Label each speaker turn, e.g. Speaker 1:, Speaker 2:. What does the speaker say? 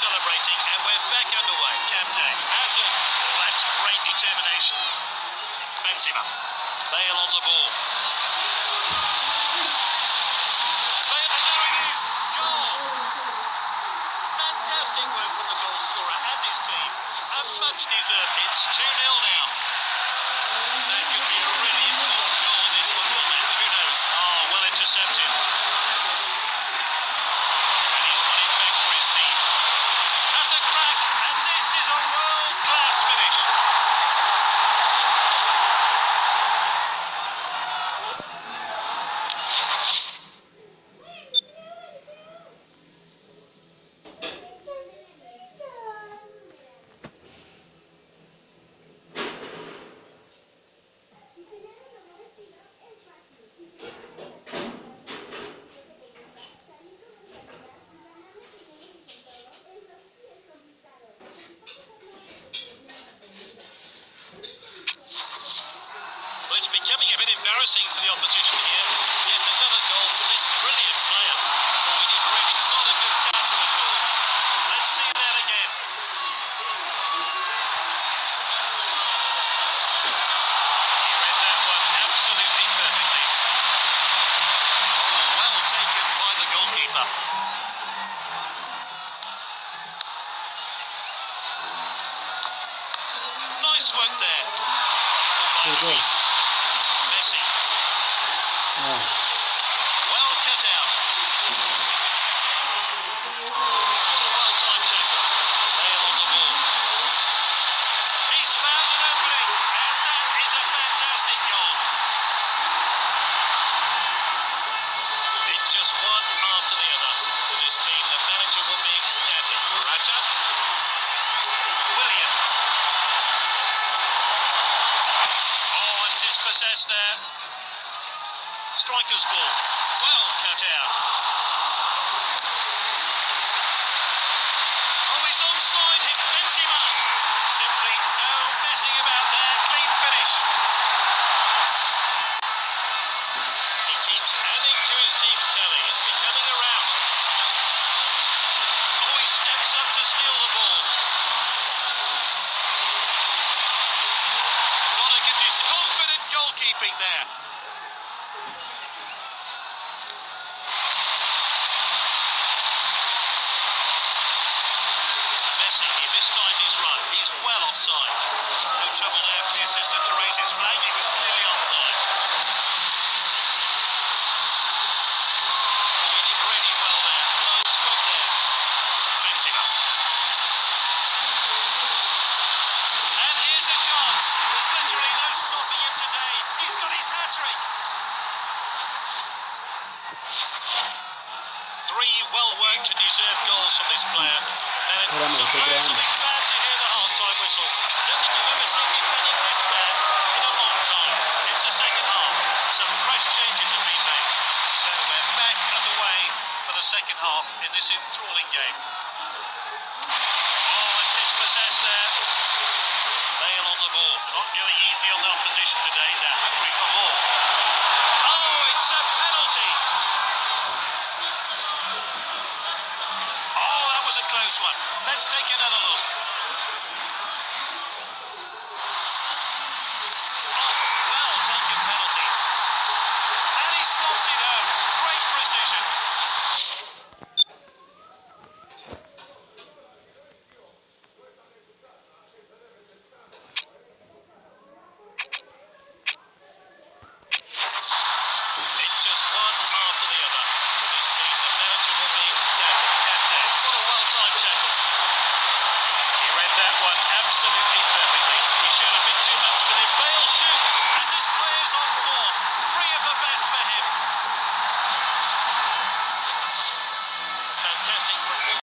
Speaker 1: celebrating, and we're back underway. Kante, Hazard. That's great determination. Benzema. Bale on the ball. Bale, and there it is. Goal. Fantastic work from the goal scorer and his team. A much deserved. It's 2 0 now. That could be a really important goal in this football match. Who knows? Oh, well intercepted. And he's won it back for his team. That's a crack, and this is a world class finish. Well, it's becoming a bit embarrassing for the opposition here. Yet another goal for this brilliant player. Oh, we did really not a good tackle at all. Let's see that again. He read that one absolutely perfectly. Oh, well taken by the goalkeeper. Nice work there.
Speaker 2: Good goal.
Speaker 1: Striker's ball. Well cut out. Oh, he's onside. Hit Benzema. Simply no messing about there. Clean finish. He keeps adding to his team's tally. It's becoming a rout. Oh, he steps up to steal the ball. What a confident goalkeeping there. Assistant to raise his flag. He was clearly offside. Oh, he did really well there. Nice there. Benzema. And here's a chance. There's literally no stopping him today. He's got his hat trick. Three well worked and deserved goals from this player. And it second half in this enthralling game. Oh, and dispossessed there. Bale on the ball. Not going easy on the opposition today. They're hungry for more. Oh, it's a penalty. Oh, that was a close one. Let's take another